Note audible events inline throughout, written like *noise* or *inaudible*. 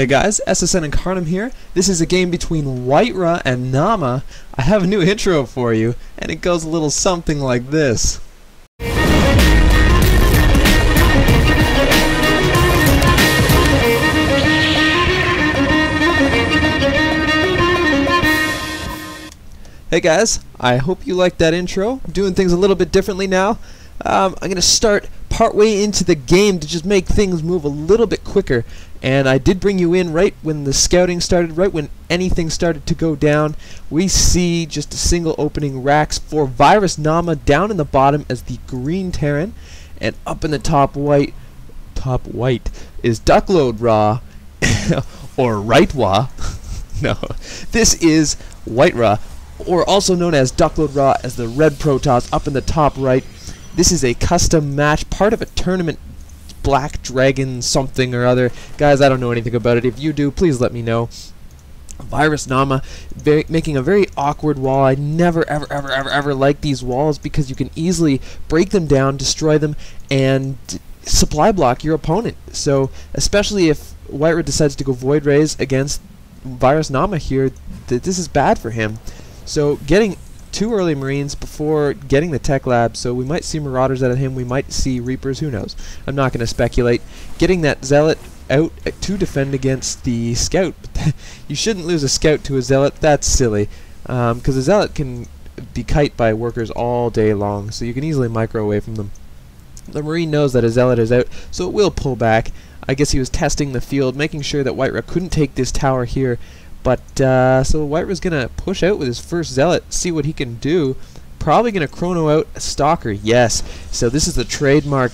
Hey guys, SSN and Incarnum here. This is a game between WhiteRa and Naama. I have a new intro for you, and it goes a little something like this. Hey guys, I hope you liked that intro. Doing things a little bit differently now. Um, I'm going to start partway into the game to just make things move a little bit quicker. And I did bring you in right when the scouting started, right when anything started to go down. We see just a single opening racks for Virus Naama down in the bottom as the green Terran, and up in the top white, top white is Duckload Raw, *laughs* or Right Rightwa. *laughs* no, this is WhiteRa or also known as Duckload Raw as the Red Protoss up in the top right. This is a custom match, part of a tournament Black Dragon something or other. Guys, I don't know anything about it. If you do, please let me know. Virus Naama very, making a very awkward wall. I never, ever, ever, ever, ever like these walls because you can easily break them down, destroy them, and supply block your opponent. So, especially if WhiteRa decides to go Void Rays against Virus Naama here, th this is bad for him. So getting two early Marines before getting the Tech Lab, so we might see Marauders out of him, we might see Reapers, who knows. I'm not going to speculate. Getting that Zealot out to defend against the Scout. *laughs* you shouldn't lose a Scout to a Zealot, that's silly. Because um, a Zealot can be kite by workers all day long, so you can easily micro away from them. The Marine knows that a Zealot is out, so it will pull back. I guess he was testing the field, making sure that WhiteRa couldn't take this tower here, but, uh, so WhiteRa's going to push out with his first Zealot, see what he can do. Probably to chrono out a Stalker, yes. So this is the trademark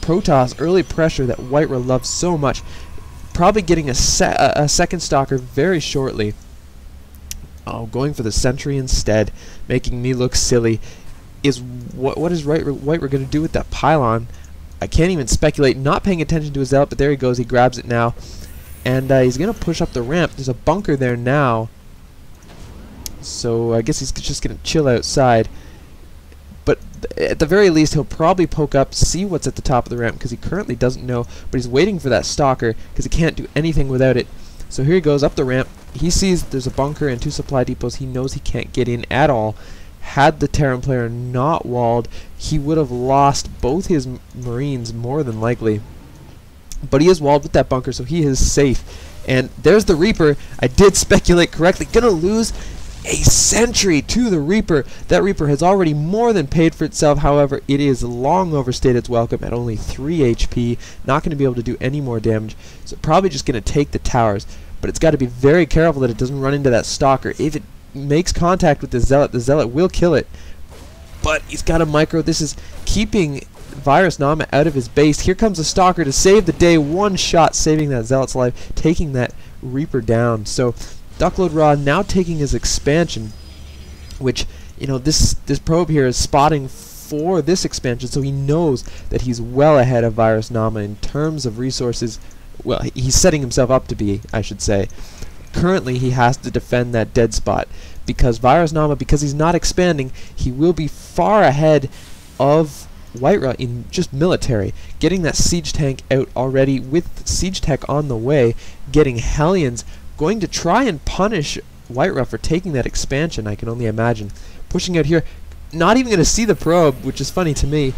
Protoss early pressure that WhiteRa loves so much. Probably getting a, se a second Stalker very shortly. Oh, going for the Sentry instead, making me look silly. Is what what is WhiteRa going to do with that pylon? I can't even speculate. Not paying attention to his zealot, but there he goes. He grabs it now. And uh, he's going to push up the ramp. There's a bunker there now. So I guess he's just going to chill outside. But th at the very least, he'll probably poke up, see what's at the top of the ramp, because he currently doesn't know. But he's waiting for that stalker, because he can't do anything without it. So here he goes up the ramp. He sees there's a bunker and two supply depots. He knows he can't get in at all. Had the Terran player not walled, he would have lost both his Marines more than likely. But he is walled with that bunker, so he is safe. And there's the Reaper. I did speculate correctly. Gonna lose a sentry to the Reaper. That Reaper has already more than paid for itself. However, it is long overstayed its welcome at only 3 HP. Not going to be able to do any more damage. So probably just going to take the towers. But it's got to be very careful that it doesn't run into that Stalker. If it makes contact with the Zealot, the Zealot will kill it. But he's got a micro. This is keeping Virus Naama out of his base. Here comes a Stalker to save the day. One shot saving that Zealot's life, taking that Reaper down. So Duckload Raw now taking his expansion, which, you know, this, this probe here is spotting for this expansion, so he knows that he's well ahead of Virus Naama in terms of resources. Well, he's setting himself up to be, I should say. Currently, he has to defend that dead spot because Virus Naama, because he's not expanding, he will be far ahead of WhiteRa in just military, getting that siege tank out already with siege tech on the way, getting Hellions, going to try and punish WhiteRa for taking that expansion, I can only imagine. Pushing out here, not even going to see the probe, which is funny to me,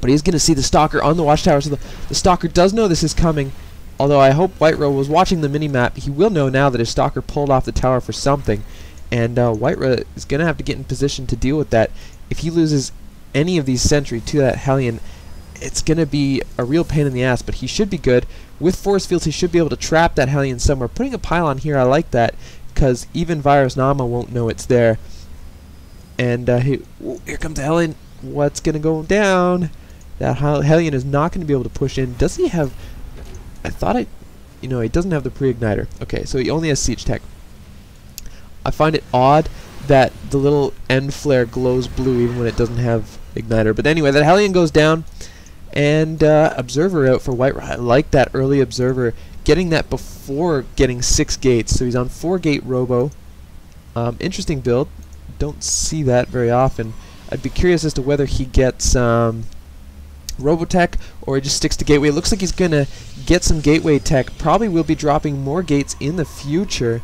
but he's going to see the Stalker on the watchtower, so the, the Stalker does know this is coming, although I hope White WhiteRa was watching the mini-map, he will know now that his Stalker pulled off the tower for something, and uh, WhiteRa is going to have to get in position to deal with that. If he loses any of these sentry to that Hellion, it's going to be a real pain in the ass, but he should be good. With force fields, he should be able to trap that Hellion somewhere. Putting a pylon here, I like that, because even Virus Naama won't know it's there. And uh, he, ooh, here comes Hellion. What's going to go down? That Hellion is not going to be able to push in. Does he have... I thought I... You know, he doesn't have the pre-igniter. Okay, so he only has Siege Tech. I find it odd that the little end flare glows blue even when it doesn't have igniter. But anyway, that Hellion goes down, and uh, Observer out for White. I like that early Observer, getting that before getting six gates. So he's on four gate Robo. Um, interesting build. Don't see that very often. I'd be curious as to whether he gets um, Robotech or he just sticks to Gateway. It looks like he's going to get some Gateway tech. Probably will be dropping more gates in the future.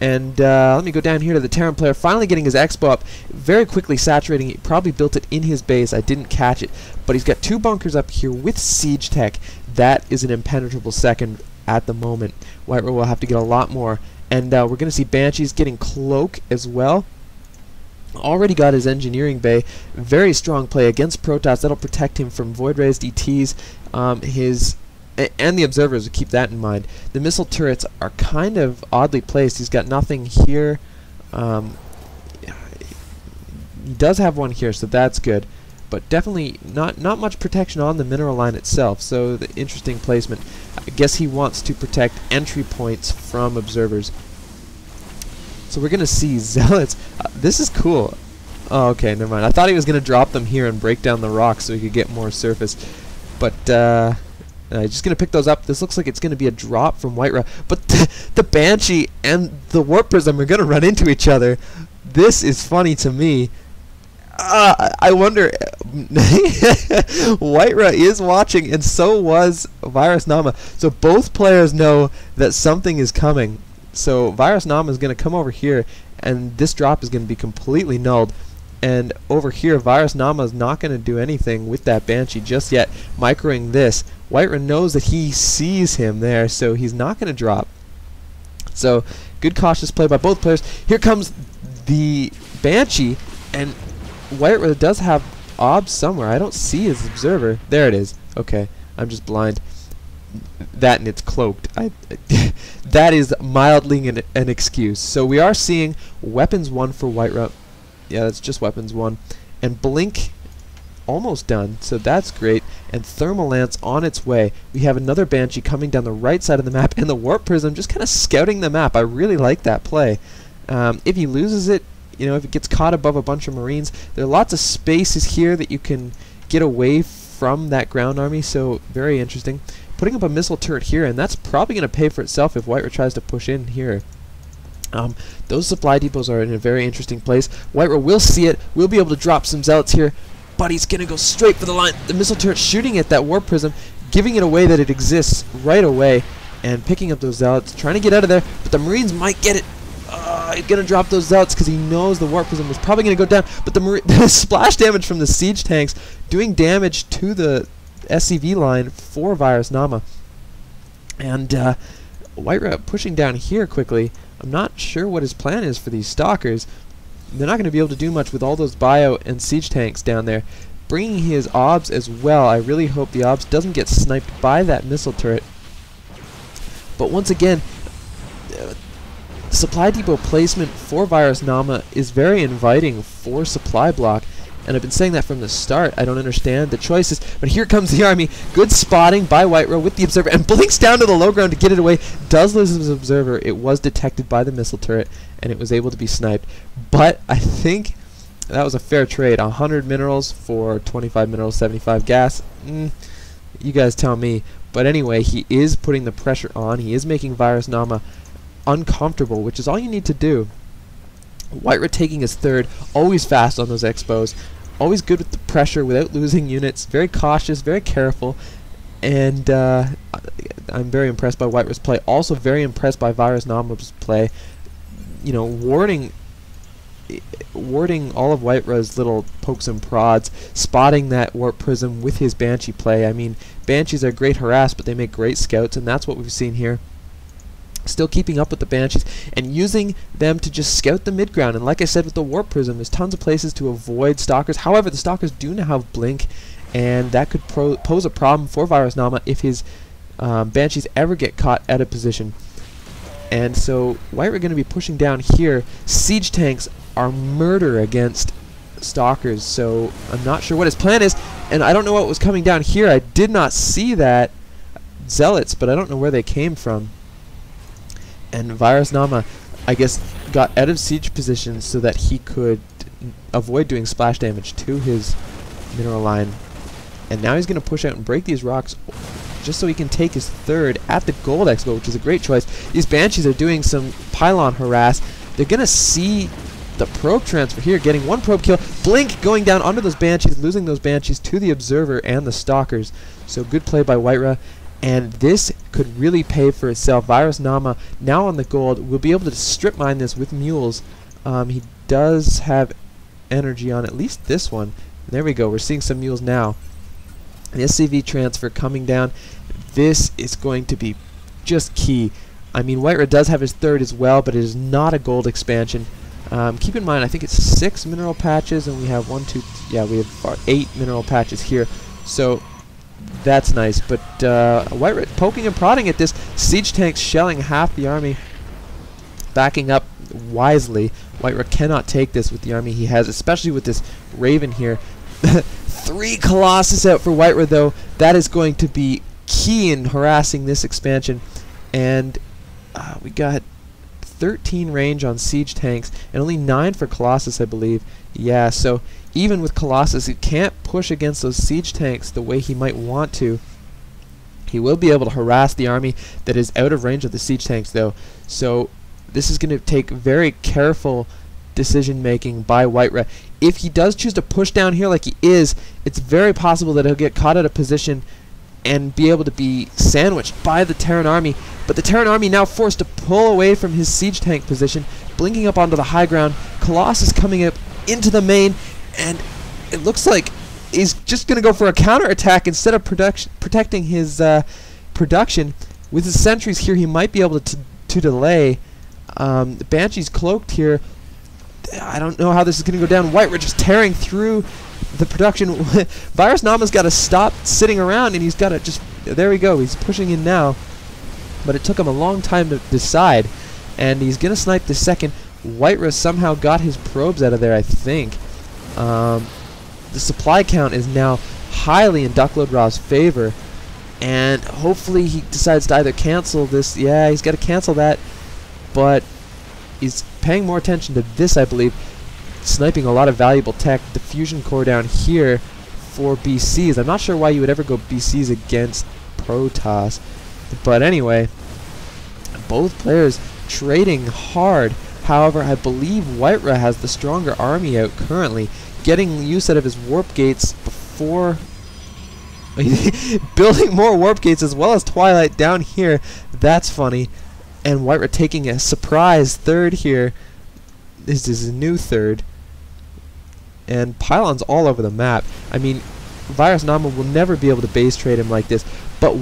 And uh, let me go down here to the Terran player, finally getting his Expo up, very quickly saturating it. Probably built it in his base. I didn't catch it. But he's got two bunkers up here with Siege Tech. That is an impenetrable second at the moment. White will have to get a lot more. And uh, we're going to see Banshees getting Cloak as well already got his engineering bay. Very strong play against Protoss. That'll protect him from Void Rays, ETs. Um, his and the observers, keep that in mind. The missile turrets are kind of oddly placed. He's got nothing here. Um, he does have one here, so that's good. But definitely not not much protection on the mineral line itself. So the interesting placement. I guess he wants to protect entry points from observers. So we're gonna see *laughs* zealots. Uh, this is cool. Oh, okay, never mind. I thought he was gonna drop them here and break down the rocks so he could get more surface. But uh, uh, just gonna pick those up. This looks like it's gonna be a drop from WhiteRa. But *laughs* the Banshee and the Warp Prism are gonna run into each other. This is funny to me. Uh, I wonder. *laughs* WhiteRa is watching, and so was Virus Naama. So both players know that something is coming. So Virus Naama is going to come over here, and this drop is going to be completely nulled. And over here, Virus Naama is not going to do anything with that Banshee just yet. Microing this, WhiteRa knows that he sees him there, so he's not going to drop. So good cautious play by both players. Here comes the Banshee, and WhiteRa does have Obs somewhere. I don't see his observer. There it is. Okay, I'm just blind. That and it's cloaked. I, *laughs* that is mildly an, an excuse. So we are seeing weapons one for WhiteRa. Yeah, that's just weapons one. And Blink almost done, so that's great. And Thermal Lance on its way. We have another Banshee coming down the right side of the map, *laughs* and the Warp Prism just kind of scouting the map. I really like that play. Um, if he loses it, you know, if it gets caught above a bunch of Marines, there are lots of spaces here that you can get away from that ground army, so very interesting. Putting up a missile turret here, and that's probably going to pay for itself if White tries to push in here. Um, those supply depots are in a very interesting place. White will see it, We'll be able to drop some zealots here, but he's going to go straight for the line. The missile turret shooting at that warp prism, giving it away that it exists right away, and picking up those zealots, trying to get out of there, but the Marines might get it. Uh, he's going to drop those zealots because he knows the warp prism is probably going to go down, but the, *laughs* the splash damage from the siege tanks doing damage to the SCV line for Virus Naama. And uh, WhiteRa pushing down here quickly. I'm not sure what his plan is for these stalkers, they're not going to be able to do much with all those bio and siege tanks down there. Bringing his obs as well, I really hope the obs doesn't get sniped by that missile turret. But once again, uh, supply depot placement for Virus Naama is very inviting for supply block. And I've been saying that from the start. I don't understand the choices. But here comes the army. Good spotting by WhiteRa with the observer. And blinks down to the low ground to get it away. Does lose his observer. It was detected by the missile turret. And it was able to be sniped. But I think that was a fair trade. 100 minerals for 25 minerals, 75 gas. Mm, you guys tell me. But anyway, he is putting the pressure on. He is making Virus Naama uncomfortable, which is all you need to do. White taking his third, always fast on those expos, always good with the pressure without losing units, very cautious, very careful, and uh, I'm very impressed by WhiteRa's play. Also very impressed by Virus Naama's play. You know, warding warding all of WhiteRa's little pokes and prods, spotting that warp prism with his Banshee play. I mean, Banshees are great harass, but they make great scouts, and that's what we've seen here still keeping up with the Banshees, and using them to just scout the midground. And like I said with the Warp Prism, there's tons of places to avoid Stalkers. However, the Stalkers do now have Blink, and that could pose a problem for Virus Naama if his um, Banshees ever get caught at a position. And so, White are we going to be pushing down here. Siege tanks are murder against Stalkers, so I'm not sure what his plan is, and I don't know what was coming down here. I did not see that. Zealots, but I don't know where they came from and Virus Naama, I guess, got out of siege position so that he could avoid doing splash damage to his mineral line. And now he's going to push out and break these rocks just so he can take his third at the Gold Expo, which is a great choice. These Banshees are doing some pylon harass. They're going to see the probe transfer here, getting one probe kill. Blink going down under those Banshees, losing those Banshees to the Observer and the Stalkers. So good play by WhiteRa. And this could really pay for itself. Virus Naama now on the gold We'll be able to strip mine this with mules. Um, he does have energy on at least this one. There we go. We're seeing some mules now. The SCV transfer coming down. This is going to be just key. I mean, WhiteRa does have his third as well, but it is not a gold expansion. Um, keep in mind, I think it's six mineral patches, and we have one, two, yeah, we have eight mineral patches here. So that's nice. But uh, WhiteRa poking and prodding at this. Siege tanks shelling half the army, backing up wisely. WhiteRa cannot take this with the army he has, especially with this Raven here. *laughs* Three Colossus out for WhiteRa, though. That is going to be key in harassing this expansion. And uh, we got 13 range on siege tanks and only 9 for Colossus, I believe. Yeah, so even with Colossus, he can't push against those siege tanks the way he might want to. He will be able to harass the army that is out of range of the siege tanks, though. So this is going to take very careful decision making by WhiteRa. If he does choose to push down here like he is, it's very possible that he'll get caught out of position and be able to be sandwiched by the Terran army. But the Terran army now forced to pull away from his siege tank position, blinking up onto the high ground. Colossus coming up into the main, and it looks like he's just going to go for a counterattack instead of production protecting his uh, production. With his sentries here, he might be able to, to delay. Um, Banshee's cloaked here. I don't know how this is going to go down. WhiteRa just tearing through the production. *laughs* Virus Naama's got to stop sitting around, and he's got to just. There we go. He's pushing in now, but it took him a long time to decide, and he's gonna snipe the second. WhiteRa somehow got his probes out of there, I think. Um, the supply count is now highly in Duckload favor, and hopefully he decides to either cancel this. Yeah, he's got to cancel that, but he's paying more attention to this, I believe sniping a lot of valuable tech. The fusion core down here for BCs. I'm not sure why you would ever go BCs against Protoss. But anyway, both players trading hard. However, I believe WhiteRa has the stronger army out currently, getting use out of his warp gates before *laughs* building more warp gates as well as Twilight down here. That's funny. And WhiteRa taking a surprise third here. This is a new third and pylons all over the map. I mean, Virus Naama will never be able to base trade him like this, but